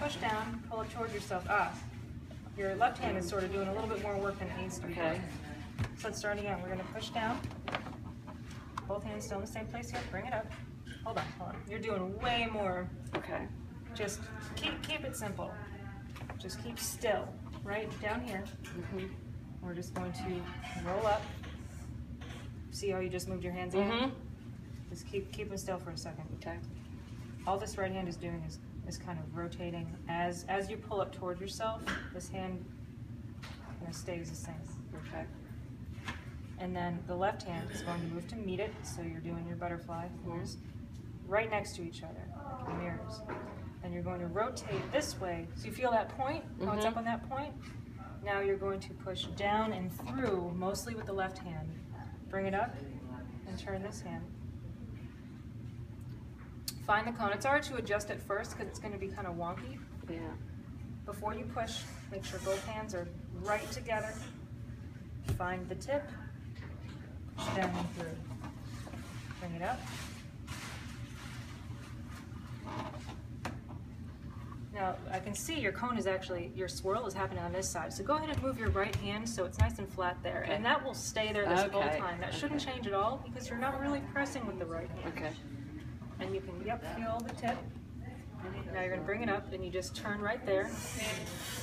push down, pull it towards yourself. Ah, your left hand is sort of doing a little bit more work than it needs to be. Okay. So let's start again. We're gonna push down. Both hands still in the same place here. Bring it up. Hold on, hold on. You're doing way more. Okay. Just keep keep it simple. Just keep still. Right down here. Mm -hmm. We're just going to roll up. See how you just moved your hands in? Mhm. Just keep keep them still for a second. Okay. All this right hand is doing is, is kind of rotating. As as you pull up toward yourself, this hand kind of stays the same. Okay. And then the left hand is going to move to meet it, so you're doing your butterfly fingers right next to each other, like mirrors. And you're going to rotate this way. So you feel that point? How it's Mhm. up on that point? Now you're going to push down and through, mostly with the left hand. Bring it up and turn this hand. Find the cone. It's hard to adjust it first because it's going to be kind of wonky. Yeah. Before you push, make sure both hands are right together. Find the tip, push down and through. Bring it up. Now, I can see your cone is actually, your swirl is happening on this side. So go ahead and move your right hand so it's nice and flat there. And that will stay there this whole Okay, time. That shouldn't change at all because you're not really pressing with the right hand. Okay. And you can, yep, feel the tip. Now you're gonna bring it up and you just turn right there.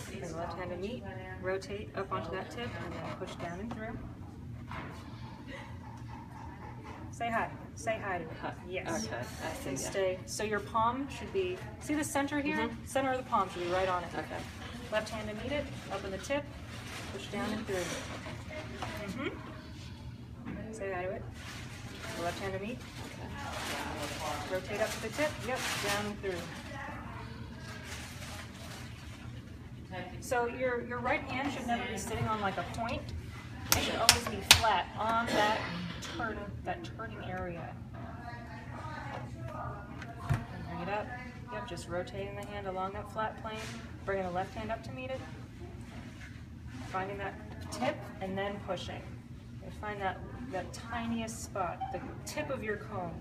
Bring the left hand to meet, rotate up onto that tip and then push down and through. Say hi, say hi to it. Hi. Yes. Okay. I see. And yeah. stay, so your palm should be, see the center here? Mhm. Center of the palm should be right on it. Okay. Left hand to meet it, up in the tip, push down and through. Mm-hmm. Say hi to it. The left hand to meet, Okay. Rotate up to the tip, yep, down and through. So your, your right hand should never be sitting on like a point. It should always be flat on that turn, that turning area. And bring it up. Yep, just rotating the hand along that flat plane. Bringing the left hand up to meet it. Finding that tip and then pushing. You find that, that tiniest spot, the tip of your cone,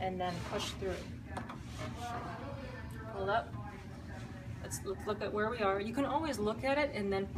and then push through. Pull up. Let's look, look at where we are. You can always look at it and then